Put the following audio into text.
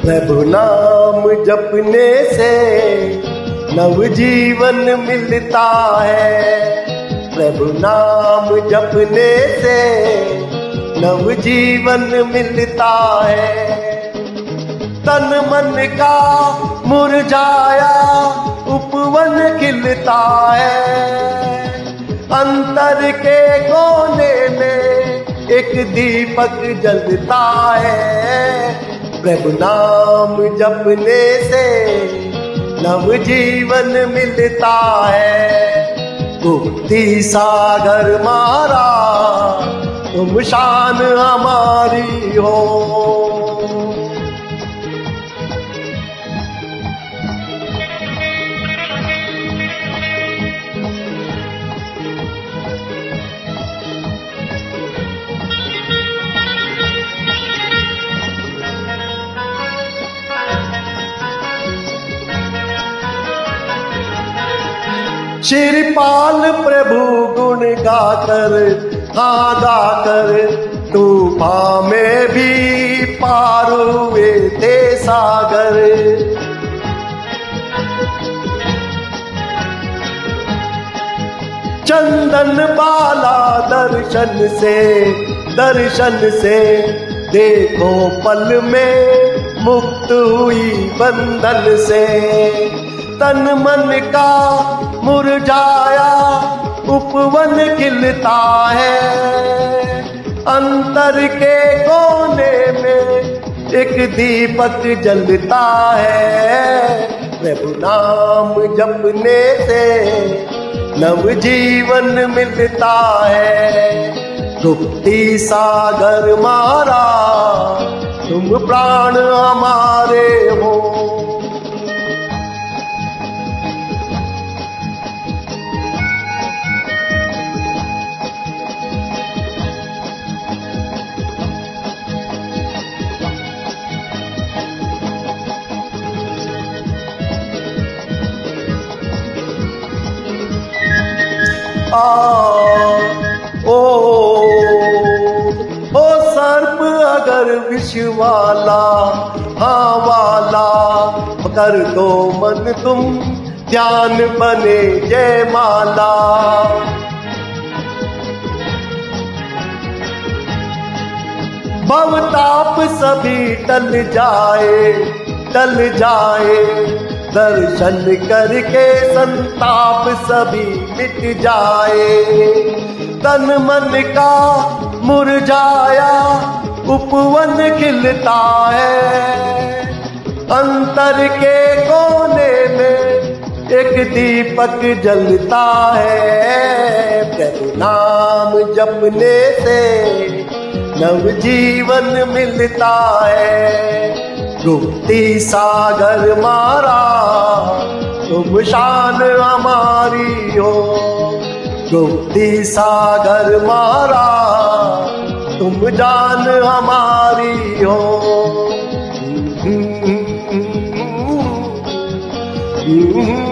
प्रभु नाम जपने से नव जीवन मिलता है। प्रभु नाम जपने से नव जीवन मिलता है। तन मन का मुरझाया, उपवन खिलता है। अंतर के कोने में एक दीपक जलता है। प्रभु नाम जपने से नव जीवन मिलता है। गुप्ति सागर मारा, तुम शान हमारी हो। श्रीपाल प्रभु गुण गाकर हाँ गाकर तूफा में भी पार हुए थे सागर। चंदन बाला दर्शन से दर्शन से, देखो पल में मुक्त हुई बंधन से। तन मन का मुरझाया, उपवन खिलता है। अंतर के कोने में एक दीपक जलता है। प्रभु नाम जपने से नव जीवन मिलता है। गुप्ती सागर मारा, तुम प्राण हमारे हो। आ, ओ ओ, सर्प अगर विष वाला हाँ वाला, कर दो मन तुम ध्यान बने जय माला। भवताप सभी टल जाए टल जाए। दर्शन करके संताप सभी मिट जाए। तन मन का मुरझाया, उपवन खिलता है। अंतर के कोने में एक दीपक जलता है। प्रभु नाम जपने से नव जीवन मिलता है। गुप्ती सागर मारा, तुम शान हमारी हो गुप्ती सागर मारा, तुम जान हमारी हो Mm-hmm.